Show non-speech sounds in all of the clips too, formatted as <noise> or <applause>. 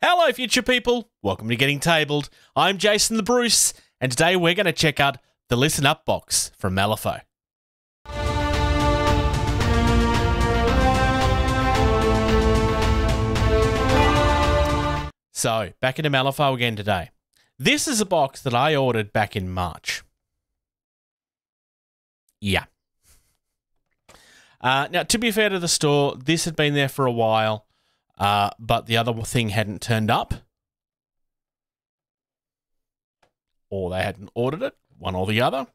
Hello, future people. Welcome to Getting Tabled. I'm Jason the Bruce, and today we're going to check out the Listen Up box from Malifaux. So, back into Malifaux again today. This is a box that I ordered back in March. Yeah. Uh, now, to be fair to the store, this had been there for a while, uh, but the other thing hadn't turned up. Or they hadn't ordered it, one or the other.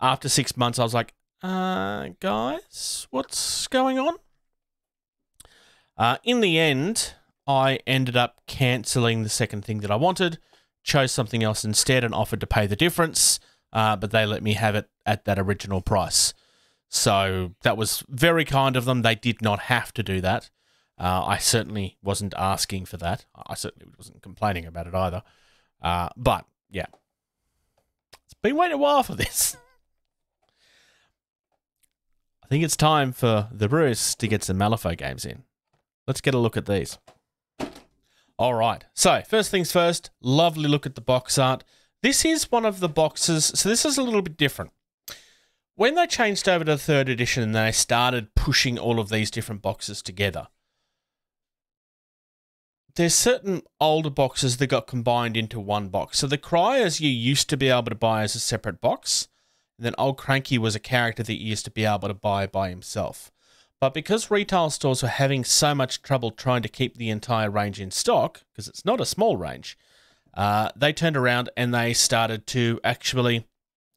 After six months, I was like, uh, guys, what's going on? Uh, in the end, I ended up cancelling the second thing that I wanted, chose something else instead, and offered to pay the difference. Uh, but they let me have it at that original price. So that was very kind of them. They did not have to do that. Uh, I certainly wasn't asking for that. I certainly wasn't complaining about it either. Uh, but yeah, it's been waiting a while for this. <laughs> I think it's time for the Bruce to get some Malifaux games in. Let's get a look at these. All right. So, first things first, lovely look at the box art. This is one of the boxes. So, this is a little bit different. When they changed over to the third edition and they started pushing all of these different boxes together, there's certain older boxes that got combined into one box. So, the Criers you used to be able to buy as a separate box. And then Old Cranky was a character that you used to be able to buy by himself. But because retail stores were having so much trouble trying to keep the entire range in stock, because it's not a small range, uh, they turned around and they started to actually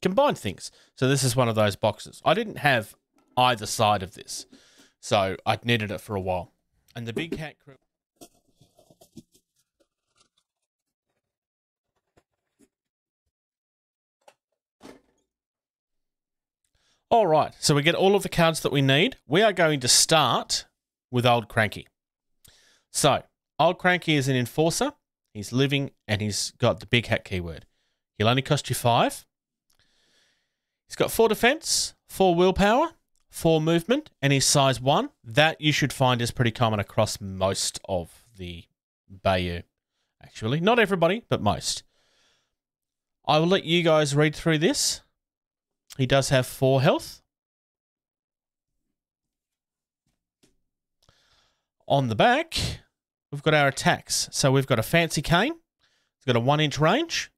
combine things. So this is one of those boxes. I didn't have either side of this, so I'd needed it for a while. And the Big Hat Crew. All right, so we get all of the cards that we need. We are going to start with Old Cranky. So, Old Cranky is an enforcer. He's living and he's got the big hat keyword. He'll only cost you five. He's got four defense, four willpower, four movement, and he's size one. That you should find is pretty common across most of the Bayou, actually. Not everybody, but most. I will let you guys read through this. He does have four health. On the back, we've got our attacks. So we've got a fancy cane. It's got a one inch range.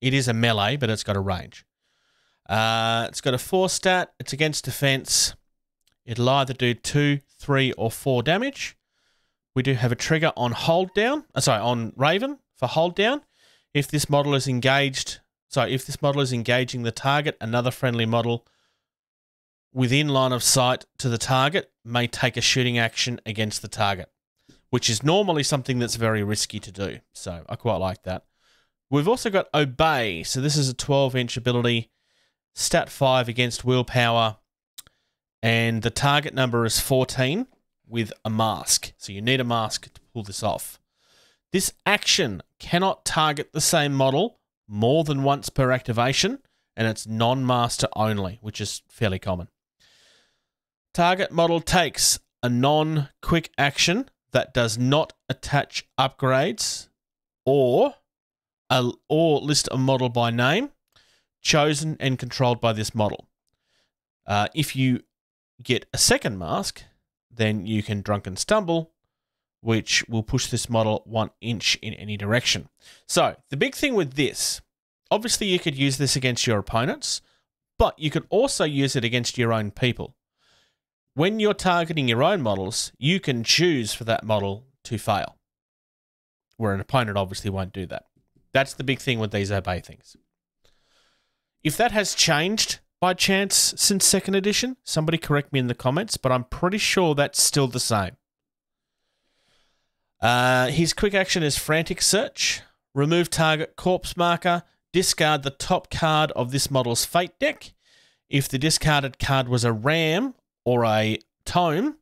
It is a melee, but it's got a range. Uh, it's got a four stat. It's against defense. It'll either do two, three, or four damage. We do have a trigger on hold down. Uh, sorry, on Raven for hold down. If this model is engaged so if this model is engaging the target, another friendly model within line of sight to the target may take a shooting action against the target, which is normally something that's very risky to do. So I quite like that. We've also got Obey. So this is a 12 inch ability, stat 5 against willpower, and the target number is 14 with a mask. So you need a mask to pull this off. This action cannot target the same model more than once per activation, and it's non master only, which is fairly common. Target model takes a non quick action that does not attach upgrades or a, or list a model by name chosen and controlled by this model. Uh, if you get a second mask, then you can drunken stumble, which will push this model one inch in any direction. So the big thing with this, obviously you could use this against your opponents, but you could also use it against your own people. When you're targeting your own models, you can choose for that model to fail, where an opponent obviously won't do that. That's the big thing with these obey things. If that has changed by chance since second edition, somebody correct me in the comments, but I'm pretty sure that's still the same. Uh, his quick action is Frantic Search. Remove target corpse marker. Discard the top card of this model's Fate deck. If the discarded card was a Ram or a Tome,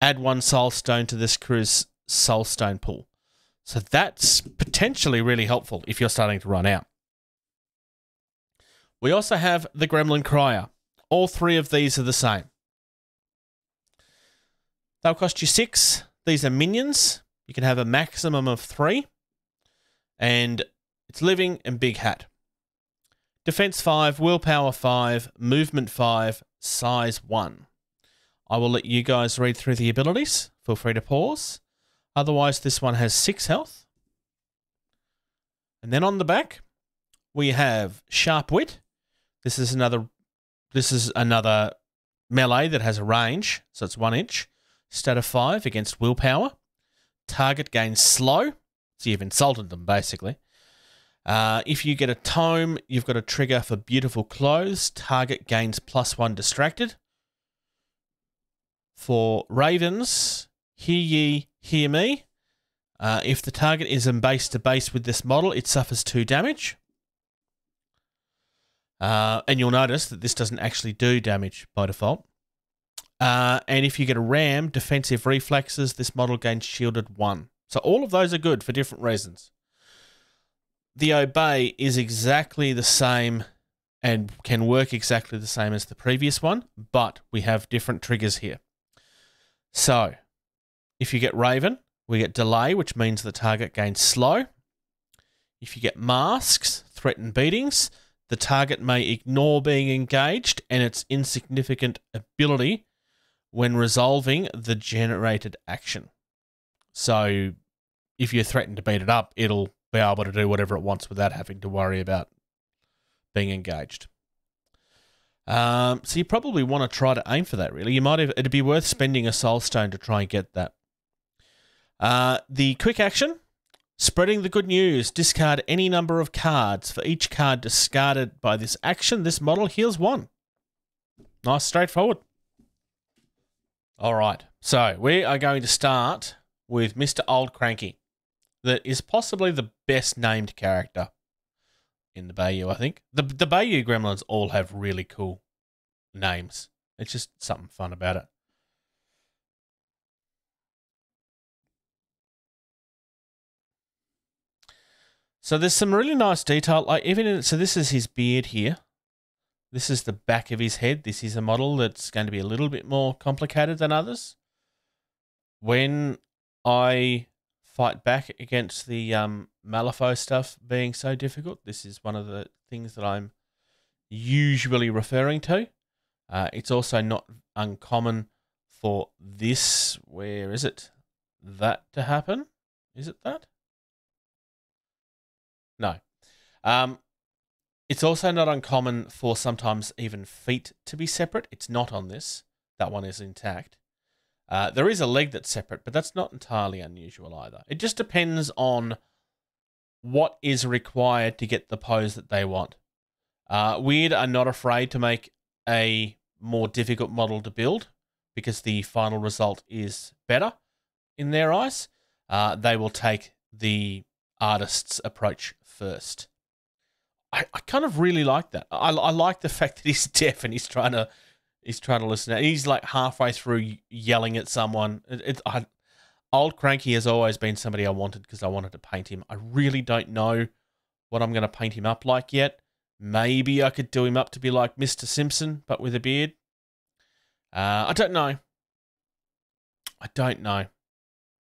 add one Soul Stone to this crew's Soul Stone pool. So that's potentially really helpful if you're starting to run out. We also have the Gremlin Crier. All three of these are the same. They'll cost you six. These are minions. You can have a maximum of three, and it's living and big hat. Defense 5, willpower 5, movement 5, size 1. I will let you guys read through the abilities. Feel free to pause. Otherwise, this one has 6 health. And then on the back, we have Sharp Wit. This is another this is another melee that has a range, so it's 1 inch. Stat of 5 against willpower. Target gains slow. So you've insulted them basically. Uh, if you get a tome, you've got a trigger for beautiful clothes. Target gains plus one distracted. For ravens, hear ye, hear me. Uh, if the target is in base to base with this model, it suffers two damage. Uh, and you'll notice that this doesn't actually do damage by default. Uh, and if you get a ram, defensive reflexes, this model gains shielded one. So all of those are good for different reasons the obey is exactly the same and can work exactly the same as the previous one, but we have different triggers here. So, if you get Raven, we get delay, which means the target gains slow. If you get masks, threaten beatings, the target may ignore being engaged and its insignificant ability when resolving the generated action. So, if you're threatened to beat it up, it'll be able to do whatever it wants without having to worry about being engaged. Um, so you probably want to try to aim for that. Really, you might have. It'd be worth spending a soul stone to try and get that. Uh, the quick action, spreading the good news. Discard any number of cards. For each card discarded by this action, this model heals one. Nice, straightforward. All right, so we are going to start with Mr. Old Cranky that is possibly the best named character in the Bayou, I think. The the Bayou Gremlins all have really cool names. It's just something fun about it. So there's some really nice detail. Like even in, so this is his beard here. This is the back of his head. This is a model that's going to be a little bit more complicated than others. When I fight back against the um, Malifaux stuff being so difficult. This is one of the things that I'm usually referring to. Uh, it's also not uncommon for this, where is it? That to happen? Is it that? No. Um, it's also not uncommon for sometimes even feet to be separate. It's not on this. That one is intact. Uh, there is a leg that's separate, but that's not entirely unusual either. It just depends on what is required to get the pose that they want. Uh, Wyrd are not afraid to make a more difficult model to build because the final result is better in their eyes. Uh, they will take the artist's approach first. I, I kind of really like that. I, I like the fact that he's <laughs> deaf and he's trying to He's trying to listen. He's like halfway through yelling at someone. It, it, I, old Cranky has always been somebody I wanted because I wanted to paint him. I really don't know what I'm going to paint him up like yet. Maybe I could do him up to be like Mr. Simpson, but with a beard. Uh, I don't know. I don't know.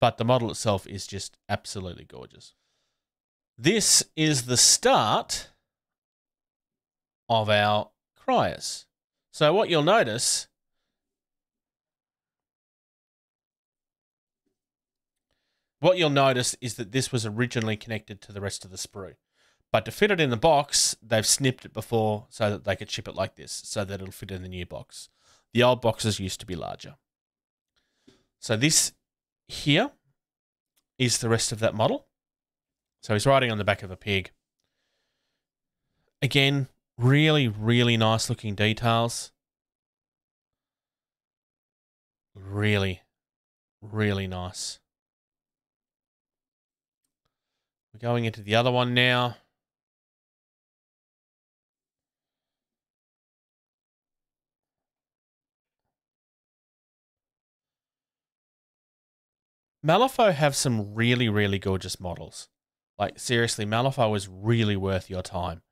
But the model itself is just absolutely gorgeous. This is the start of our criers. So what you'll notice what you'll notice is that this was originally connected to the rest of the sprue. But to fit it in the box, they've snipped it before so that they could ship it like this, so that it'll fit in the new box. The old boxes used to be larger. So this here is the rest of that model. So he's riding on the back of a pig. Again, Really, really nice looking details. Really, really nice. We're going into the other one now. Malifaux have some really, really gorgeous models. Like, seriously, Malifaux is really worth your time.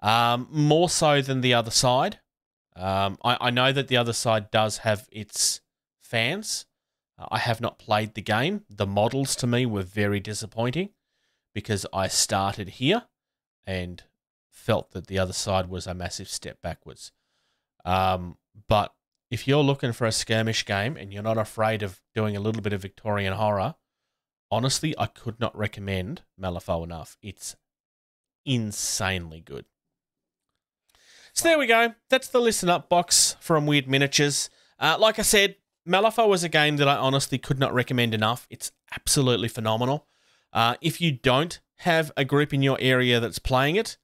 Um, more so than the other side. Um, I, I know that the other side does have its fans. Uh, I have not played the game. The models to me were very disappointing because I started here and felt that the other side was a massive step backwards. Um, but if you're looking for a skirmish game and you're not afraid of doing a little bit of Victorian horror, honestly, I could not recommend Malifaux enough. It's insanely good. So there we go. That's the listen up box from Wyrd Miniatures. Uh, like I said, Malifaux was a game that I honestly could not recommend enough. It's absolutely phenomenal. Uh, if you don't have a group in your area that's playing it,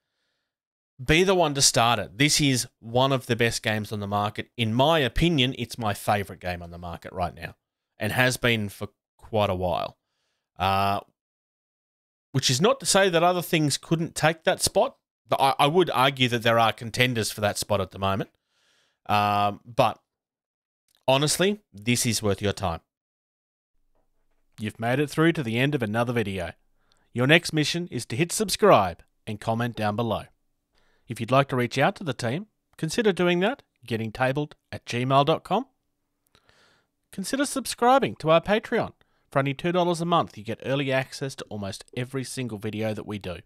be the one to start it. This is one of the best games on the market. In my opinion, it's my favorite game on the market right now and has been for quite a while. Uh, which is not to say that other things couldn't take that spot. I, I would argue that there are contenders for that spot at the moment. Um, but honestly, this is worth your time. You've made it through to the end of another video. Your next mission is to hit subscribe and comment down below. If you'd like to reach out to the team, consider doing that, getting tabled at gmail.com. Consider subscribing to our Patreon. For only $2 a month, you get early access to almost every single video that we do.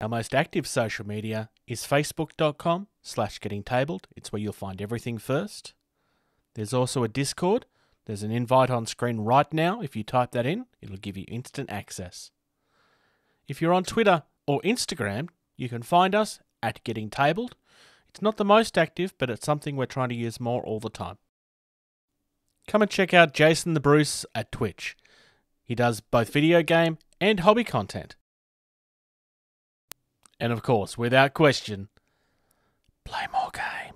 Our most active social media is facebook.com slash gettingtabled. It's where you'll find everything first. There's also a Discord. There's an invite on screen right now. If you type that in, it'll give you instant access. If you're on Twitter or Instagram, you can find us at Getting Tabled. It's not the most active, but it's something we're trying to use more all the time. Come and check out Jason the Bruce at Twitch. He does both video game and hobby content. And of course, without question, play more games.